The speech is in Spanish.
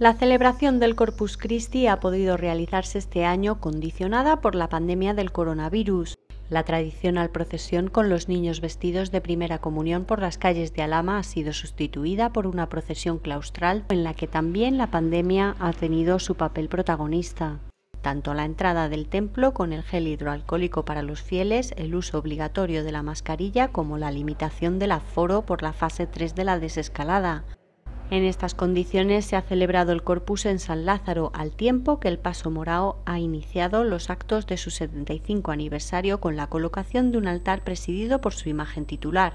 La celebración del Corpus Christi ha podido realizarse este año condicionada por la pandemia del coronavirus. La tradicional procesión con los niños vestidos de primera comunión por las calles de Alama ha sido sustituida por una procesión claustral en la que también la pandemia ha tenido su papel protagonista. Tanto la entrada del templo con el gel hidroalcohólico para los fieles, el uso obligatorio de la mascarilla como la limitación del aforo por la fase 3 de la desescalada, en estas condiciones se ha celebrado el Corpus en San Lázaro, al tiempo que el Paso Morao ha iniciado los actos de su 75 aniversario con la colocación de un altar presidido por su imagen titular.